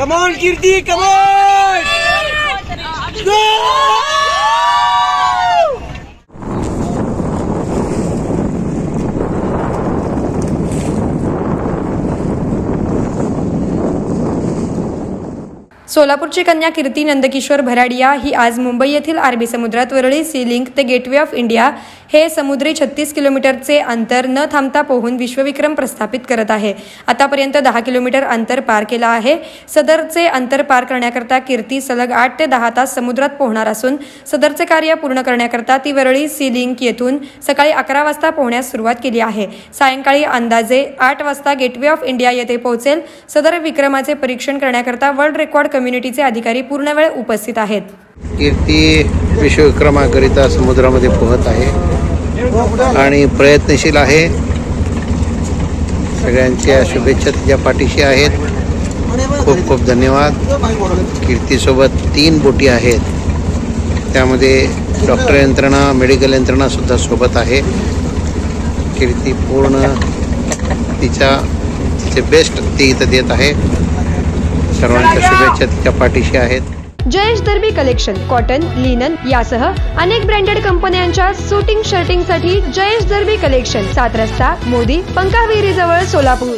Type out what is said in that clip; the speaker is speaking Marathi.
कमॉन कीर्ती कमॉन सोलापूरची कन्या कीर्ती नंदकिशोर भराडिया ही आज मुंबई येथील अरबी समुद्रात वरळी सी लिंक ते गेटवे ऑफ इंडिया हे समुद्री छत्तीस किलोमीटरचे अंतर न थांबता पोहून विश्वविक्रम प्रस्थापित करत आहे. आतापर्यंत दहा किलोमीटर अंतर पार केलं आहे. सदरचे अंतर पार करण्याकरता कीर्ती सलग आठ ते दहा तास समुद्रात पोहणार असून सदरचे कार्य पूर्ण करण्याकरता ती वरळी सी लिंक येथून सकाळी अकरा वाजता पोहण्यास सुरुवात केली आहे. सायंकाळी अंदाजे आठ वाजता गेटवे ऑफ इंडिया येथे पोहोचेल. सदर विक्रमाचे परीक्षण करण्याकरता वर्ल्ड रेकॉर्ड कम्युनिटीचे अधिकारी पूर्ण वेळ उपस्थित आहेत. कीर्ती विश्वविक्रमाकरिता समुद्रामध्ये पोहत आहे. आणि प्रयत्नशील आहे. सगळ्यांच्या शुभेच्छा तिच्या पाठीशी आहेत. खूप खूप धन्यवाद. कीर्तीसोबत तीन बोटी आहेत. त्यामध्ये डॉक्टर यंत्रणा मेडिकल यंत्रणासुद्धा सोबत आहे. कीर्ती पूर्ण तिच्या तिचे बेस्ट ती इथं देत आहे. सर्वांच्या शुभेच्छा तिच्या पाठीशी आहेत. Jayesh Darbi collection cotton linen यासह अनेक ब्रँडेड कंपन्यांच्या सुटिंग शर्टिंगसाठी जयेश दर्बी कलेक्शन सात रस्ता मोदी पंकाविहिरी जवळ सोलापूर.